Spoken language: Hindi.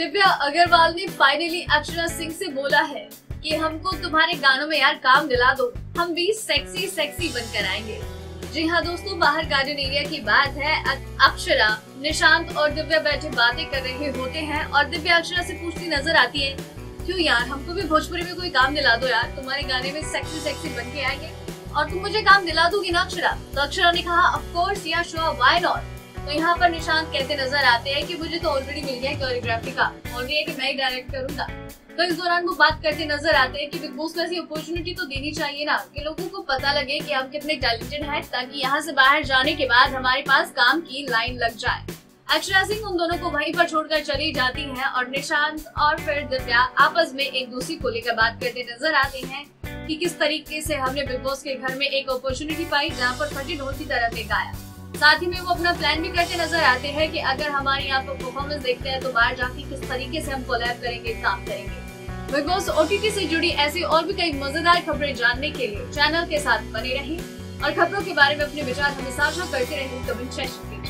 दिव्या अग्रवाल ने फाइनली अक्षरा सिंह से बोला है कि हमको तुम्हारे गानों में यार काम दिला दो। हम भी सेक्सी सेक्सी बनकर आएँगे। जी हाँ दोस्तों, बाहर गार्डन एरिया की बात है। अक्षरा, निशांत और दिव्या बैठे बातें कर रहे होते हैं और दिव्या अक्षरा से पूछती नज़र आती है, क्यों यार, हमको भी भोजपुरी में कोई काम दिला दो यार? तुम्हारे गाने में सेक्सी सेक्सी बन के आएँगे। और तुम मुझे काम दिला दोगी ना अक्षरा? तो अक्षरा ने कहा ऑफ़ कोर्स या वाई नॉट तो यहाँ पर निशांत कहते नज़र आते हैं कि मुझे तो ऑलरेडी मिल गया कोरियोग्राफी का, और ये कि मैं डायरेक्ट करूँगा तो इस दौरान वो बात करते नज़र आते हैं कि बिग बॉस को ऐसी अपॉर्चुनिटी तो देनी चाहिए ना, कि लोगों को पता लगे कि हम कितने टैलेंटेड हैं, ताकि यहाँ से बाहर जाने के बाद हमारे पास काम की लाइन लग जाए। अक्षरा सिंह उन दोनों को वहीं पर छोड़कर चली जाती हैं, और निशांत और फिर दिव्या आपस में एक दूसरी को लेकर बात करते नज़र आते हैं कि किस तरीके से हमने बिग बॉस के घर में एक अपॉर्चुनिटी पाई, जहाँ पर फटी ढोल की तरह गाया साथ ही में वो अपना प्लान भी करते नज़र आते हैं कि अगर हमारे यहाँ पर परफॉर्मेंस देखते हैं तो बाहर जाके किस तरीके से हम कोलैब करेंगे, काम करेंगे। बिग बॉस ओटीटी से जुड़ी ऐसी और भी कई मज़ेदार खबरें जानने के लिए चैनल के साथ बने रहें और खबरों के बारे में अपने विचार हमें साझा करते रहें। कमेंट सेक्शन में